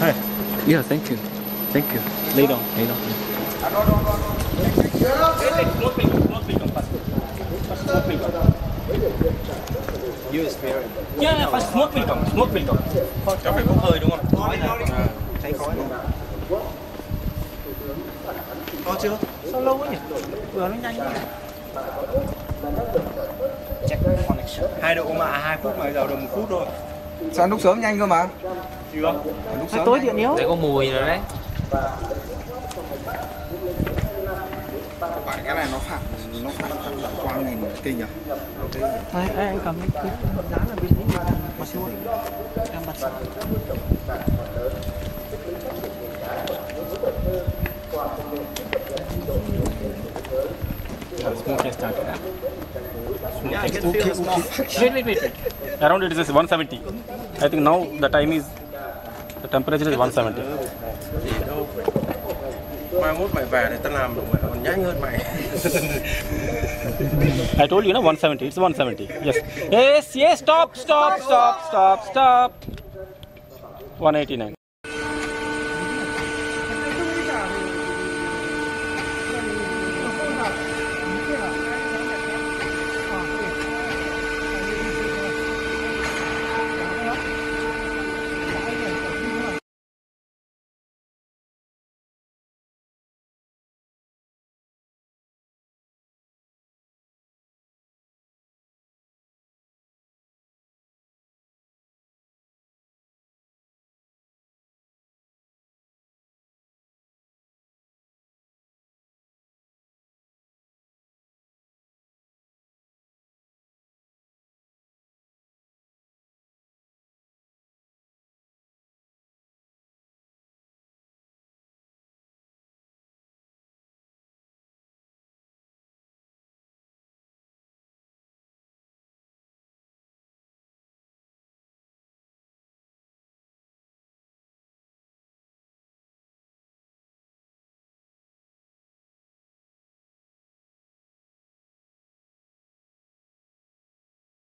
Yeah, thank you. Thank you. Lay down, lay down. Yeah, first smoke will come, smoke will come. Cháu phải bốc hơi đúng không? Khói này. À, thấy khói. Có chưa? Sao lâu quá nhỉ? Vừa nó nhanh quá. Check connection. Hai độ mà 2 phút mà giờ được 1 phút thôi. Sao lúc sớm nhanh cơ mà? Chưa? Lúc Nó tối điện yếu. Đây có mùi rồi đấy. Phải cái này nó phản nó phản quang nhìn kinh à? Đây, đây, anh cầm cái giá là bên đấy mà xuống. Em bật sẵn. Smoke has. Smoke Yeah, I has can feel the. Wait, wait, wait, wait. Around it is 170. I think now the time is the temperature is 170. Mai mốt mày về thì tao làm được mày còn nhanh hơn mày. I told you, no, 170. It's 170. Yes. Yes, yes. Stop, stop, stop, stop, stop. 189.